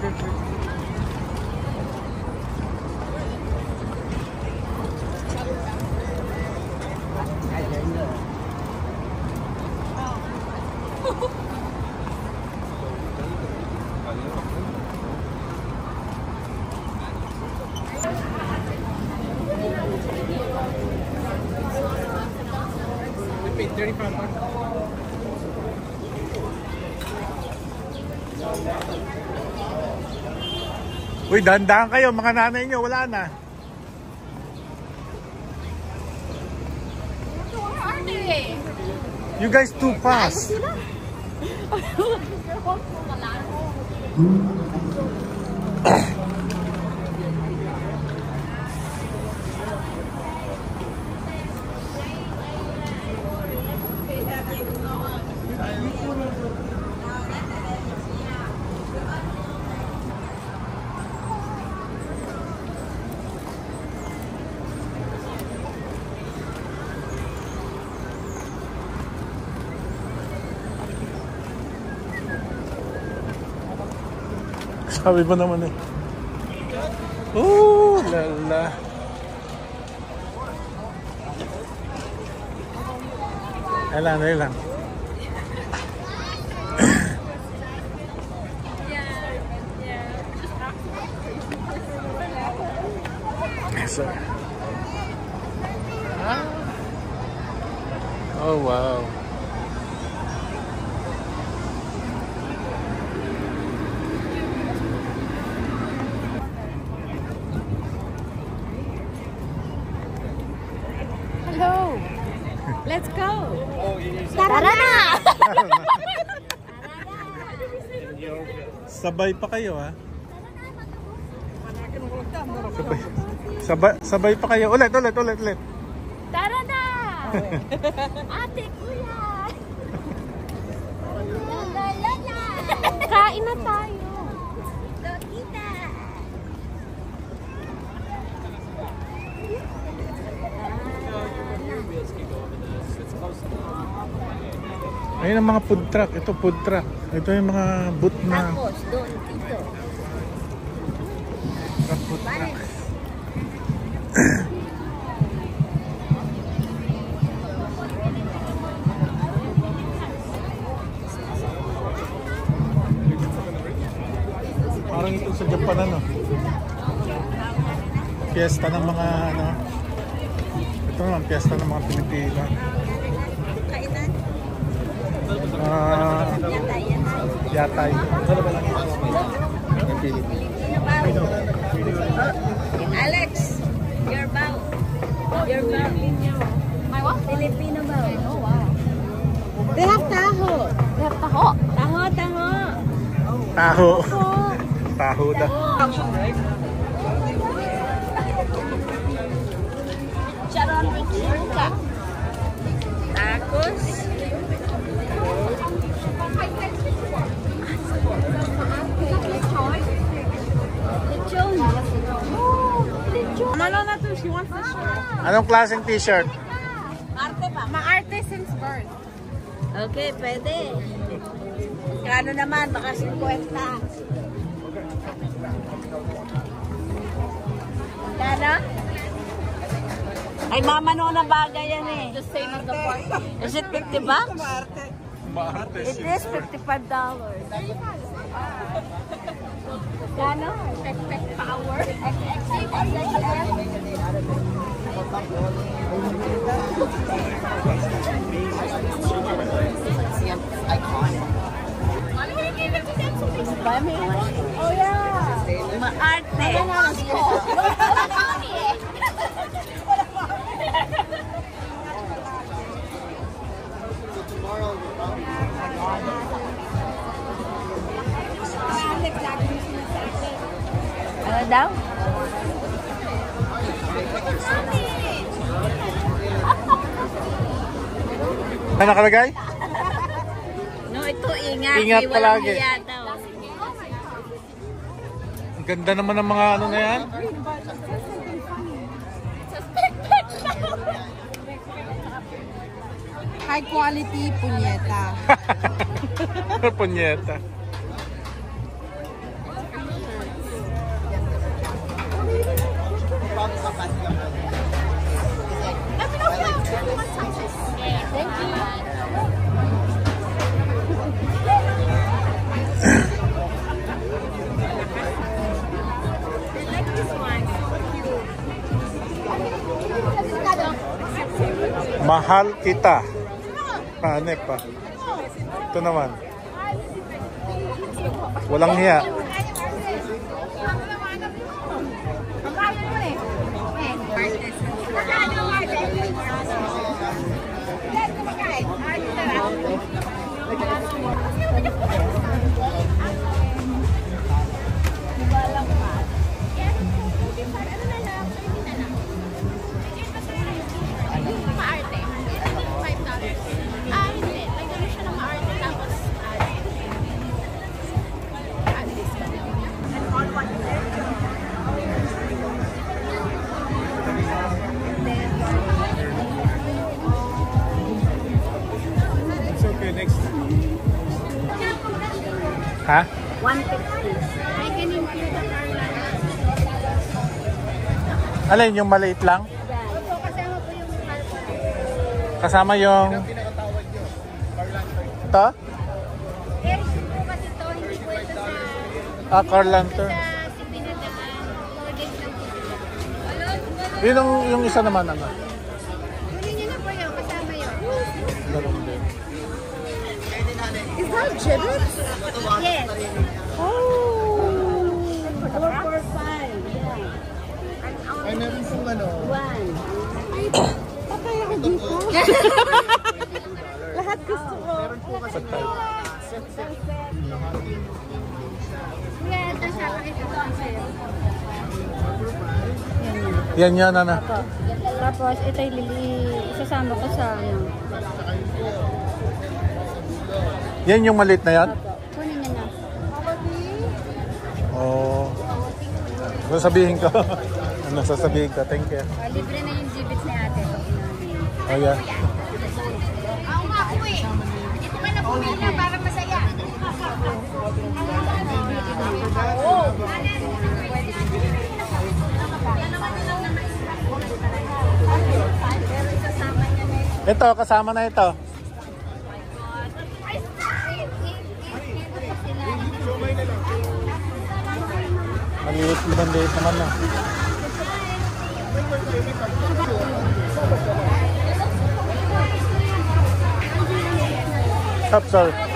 perfeito. Uy, dandahan kayo, mga nanay nyo, wala na. You guys too fast. Sabi mo naman eh. Ooh, lala. Ayan lang, ayan lang. So, ah. Oh, wow. Tara na! Sabay pa kayo ha? Sabay, sabay, sabay pa kayo. Ulit, ulit, ulit, ulit. Tara na! Ate, kuya! Kain na tayo. Ayun ang mga food truck. Ito food truck. Ito yung mga boot na Tapos, doon, dito. food truck. Parang ito sa Japan ano. Fiesta ng mga ano. Ito naman fiesta ng mga Pilipino. Kainan. Ah, yatay. Alex, your bow. Your bow. My what? Filipino bow. Oh, wow. They have taho. They have taho? Taho, taho. Taho. Taho na. Sharon Anong klaseng t-shirt? Arte pa. Ma-arte since birth. Okay, pwede. Kano naman? Baka 50. Kano? Ay, mama no na bagay yan eh. The same as the part. Is it 50 bucks? It is $55. Kano? Power. Oh yeah. Maarte. Ano daw? Ano nakalagay? No, ito ingat. Ingat palagi. Ang ganda naman ng mga ano na yan. High quality punyeta. Punyeta. Mahal kita. Paano pa? Ito naman. Walang hiya. Alin, yung maliit lang? Opo, kasama po yung. Kasama yung... Ito? Airship po kasi to, hindi po ito sa... Ah, car lantern. Yun yung, yung isa naman, ano? Kunin niyo na po yun, kasama yun. Is that gibbets? Yes. Lahat gusto ko. Kuya, ito siya. Pakita ko lang sa'yo. Yan yan, ano? Tapos, ito yung lili, isasama ko sa ano. Yan yung maliit na yan? Kunin niya na. Oo. Oh. Sasabihin ko. ano sasabihin ko? Thank you. Ah, libre na yung gibbets ni ate. Oh, yeah. Oo nga po eh. Dito ka na pumila para masaya. Ito, kasama na ito. Maliit, maliit naman na. up, sorry.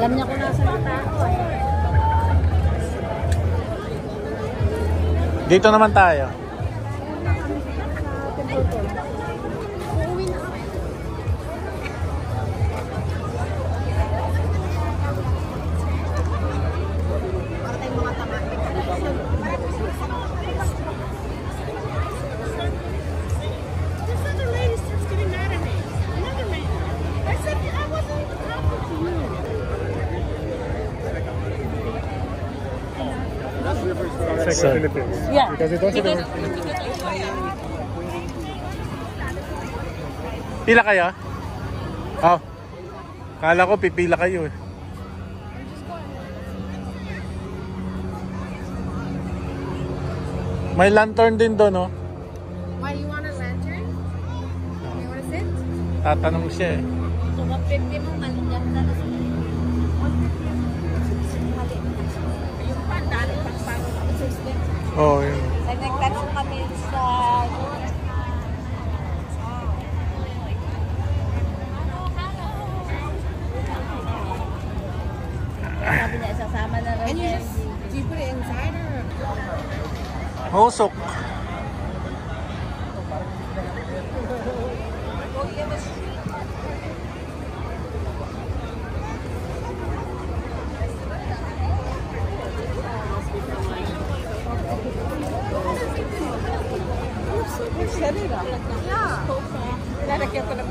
Alam niya kung nasa na tao eh. Dito naman tayo. This So, Yeah. Because it also Pila kayo? Oh. Kala ko pipila kayo eh. May lantern din doon, no? Why, you want a lantern? You want to sit? Tatanong siya eh. So, 150 mo, oh, yun. Galera, ya. Claro que con la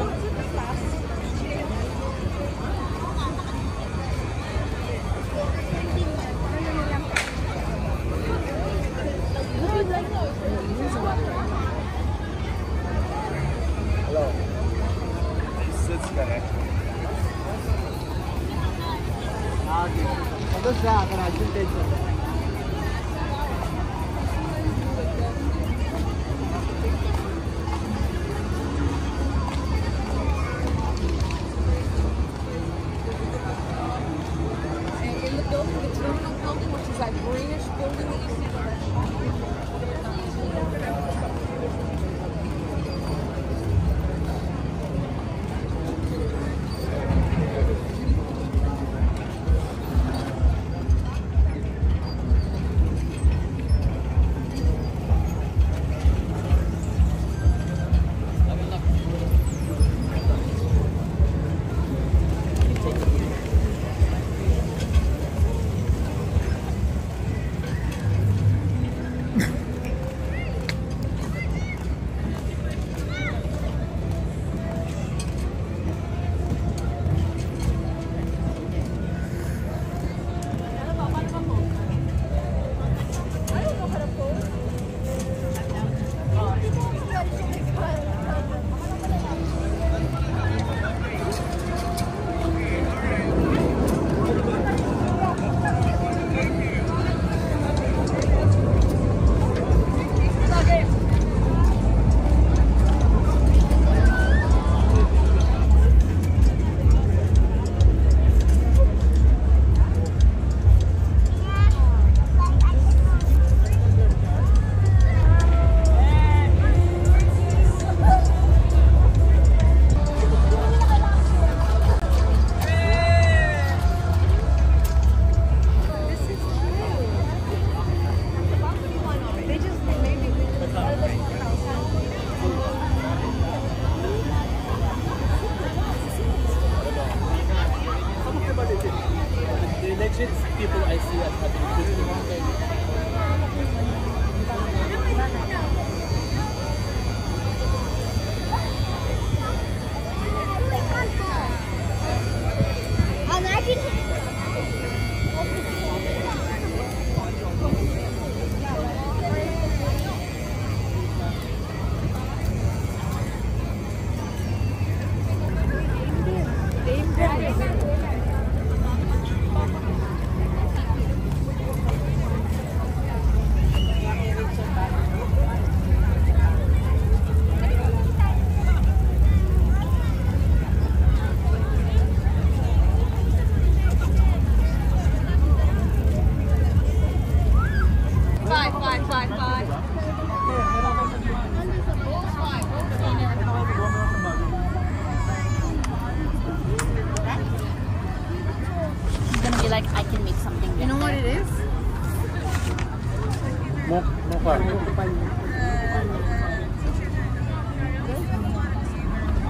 mukha.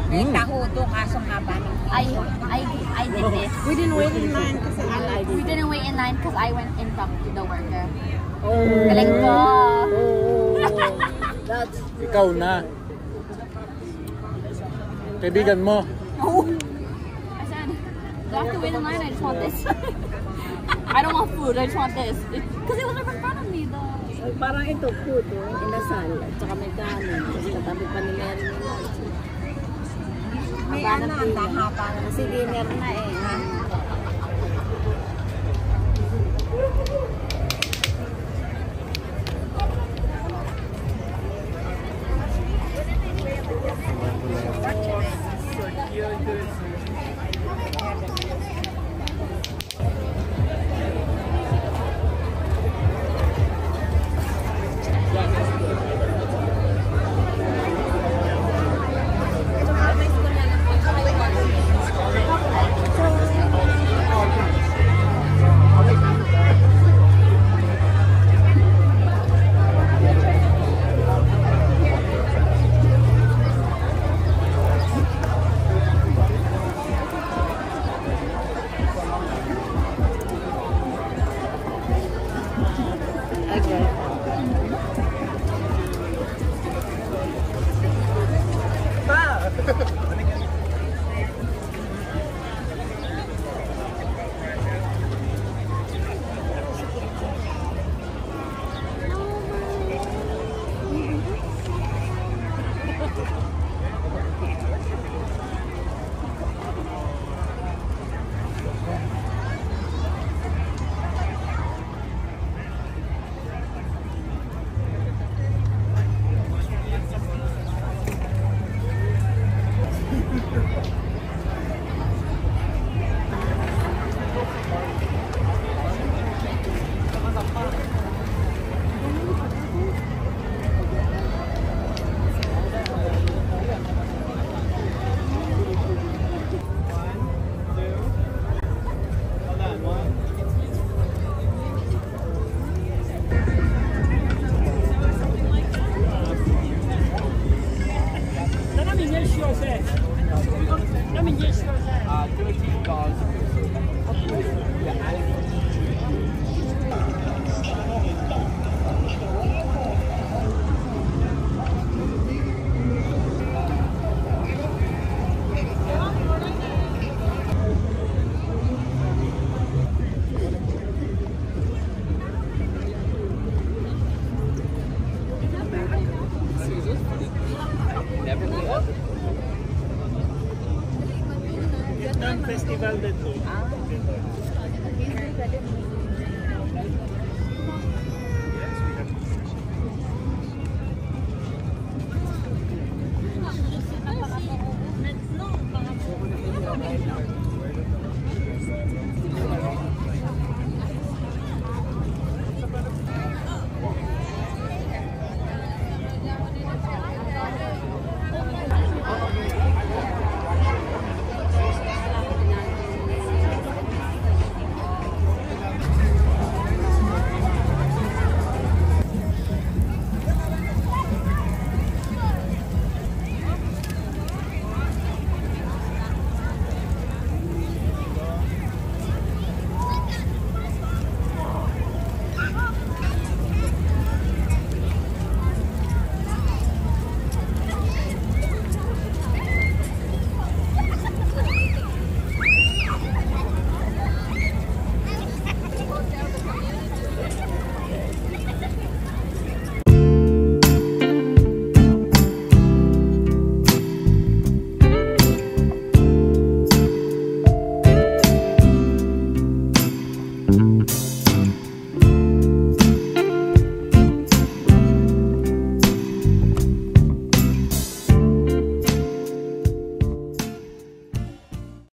May taho kasong haba ng I I I did this. We didn't wait in line kasi I We didn't wait in line because I went in front to the worker. Oh. Galing ko. Oh. That's Ikaw na. Kaibigan mo. Oh. I said, do I have to wait in line? I just want this. I don't want food. I just want this. Because it was right in front of though. parang ito food, oh, inasal, at saka may kanin. Tapos katabi pa ni Mary ni Marcy. May ano, ang hapa na. Kasi dinner na eh. Ha?